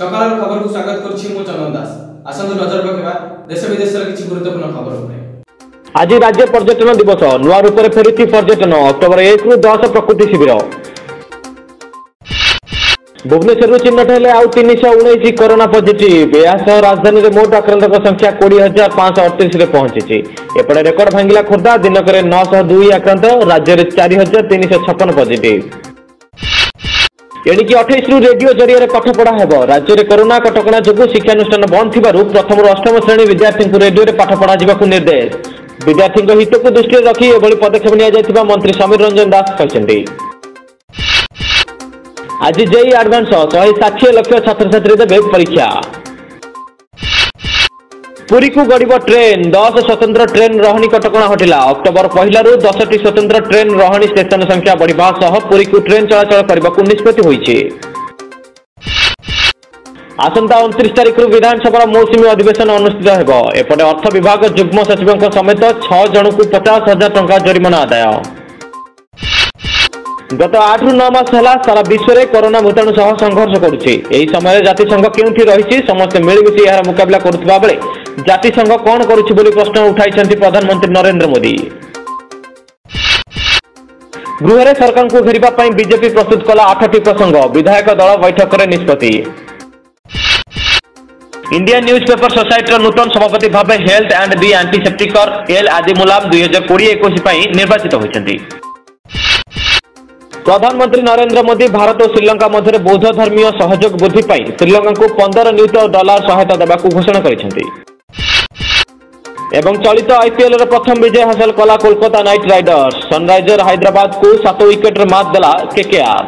সকালের কু স্বাগত করছি মু চন্দন দাস আসন্তু নজর পকেবা দেশ বিদেশের কিছু গুরুত্বপূর্ণ খবর উপরে আজি রাজ্য পর্যটন দিবস নূয়া রূপে ফেরিছি পর্যটন অক্টোবর এক রু দশ প্রকৃতি শিবির ভুবনেশ্বর চিহ্নট হলে আউ তিনশহ উনিশ করোনা পজিটিভ এসহ রাজধানী মোট আক্রান্তক সংখ্যা কোড়ি হাজার পাঁচশ অড়তিশ পৌঁছিছে এপটে রেকর্ড ভাঙ্গিলা খোর্ধা দিনকরে নশ দুই আক্রান্ত রাজ্যের চারি হাজার তিনশ ছপন পজিটিভ ଏଣିକି ଅଠେଇଶରୁ ରେଡିଓ ଜରିଆରେ ପାଠ ପଢ଼ା ହେବ ରାଜ୍ୟରେ କରୋନା କଟକଣା ଯୋଗୁଁ ଶିକ୍ଷାନୁଷ୍ଠାନ ବନ୍ଦ ଥିବାରୁ ପ୍ରଥମରୁ ଅଷ୍ଟମ ଶ୍ରେଣୀ ବିଦ୍ୟାର୍ଥୀଙ୍କୁ ରେଡିଓରେ ପାଠ ପଢ଼ାଯିବାକୁ ନିର୍ଦ୍ଦେଶ ବିଦ୍ୟାର୍ଥୀଙ୍କ ହିତକୁ ଦୃଷ୍ଟିରେ ରଖି ଏଭଳି ପଦକ୍ଷେପ ନିଆଯାଇଥିବା ମନ୍ତ୍ରୀ ସମୀର ରଞ୍ଜନ ଦାସ କହିଛନ୍ତି ଆଜି ଜେଇ ଆଡଭାନ୍ସ ଶହେ ଷାଠିଏ ଲକ୍ଷ ଛାତ୍ରଛାତ୍ରୀ ଦେବେ ପରୀକ୍ଷା ପୁରୀକୁ ଗଡ଼ିବ ଟ୍ରେନ୍ ଦଶ ସ୍ୱତନ୍ତ୍ର ଟ୍ରେନ୍ ରହଣି କଟକଣା ହଟିଲା ଅକ୍ଟୋବର ପହିଲାରୁ ଦଶଟି ସ୍ୱତନ୍ତ୍ର ଟ୍ରେନ୍ ରହଣି ଷ୍ଟେସନ ସଂଖ୍ୟା ବଢ଼ିବା ସହ ପୁରୀକୁ ଟ୍ରେନ୍ ଚଳାଚଳ କରିବାକୁ ନିଷ୍ପତ୍ତି ହୋଇଛି ଆସନ୍ତା ଅଣତିରିଶ ତାରିଖରୁ ବିଧାନସଭାର ମୌସୁମୀ ଅଧିବେଶନ ଅନୁଷ୍ଠିତ ହେବ ଏପଟେ ଅର୍ଥ ବିଭାଗ ଯୁଗ୍ମ ସଚିବଙ୍କ ସମେତ ଛଅ ଜଣଙ୍କୁ ପଚାଶ ହଜାର ଟଙ୍କା ଜରିମାନା ଆଦାୟ ଗତ ଆଠରୁ ନଅ ମାସ ହେଲା ସାରା ବିଶ୍ୱରେ କରୋନା ଭୂତାଣୁ ସହ ସଂଘର୍ଷ କରୁଛି ଏହି ସମୟରେ ଜାତିସଂଘ କେଉଁଠି ରହିଛି ସମସ୍ତେ ମିଳିମିଶି ଏହାର ମୁକାବିଲା କରୁଥିବା ବେଳେ জাতিসংঘ কণ করুছি বলে প্রশ্ন উঠাইছেন প্রধানমন্ত্রী নরেন্দ্র মোদী গৃহরে সরকারকে ঘেরা বিজেপি প্রস্তুত কলা আঠটি প্রসঙ্গ বিধায়ক দল বৈঠকের নিষ্পতি ইন্ডিয়ান নিউজ পেপর সোসাইটির নূতন সভাপতি ভাবে হেলথ আন্ড দি আন্টিসেপ্টিকর এল আদিমুলাম দুই হাজার কোড়িয়ে একুশ নির্বাচিত হয়েছেন প্রধানমন্ত্রী নরেন্দ্র মোদি ভারত ও শ্রীলঙ্কা মধ্যে বৌদ্ধ ধর্মীয় সহযোগ বৃদ্ধি পাই শ্রীলঙ্কা পনের নিযুক্ত ডলার সহায়তা দেওয়া ঘোষণা করেছেন এবং চলিত আইপিএলের প্রথম বিজয় হাসল কলা কলকাতা নাইট রাইডার্স সনরাইজার হায়দ্রাবাদକୁ সাত উইকেটের মাত দেলা কেকেআর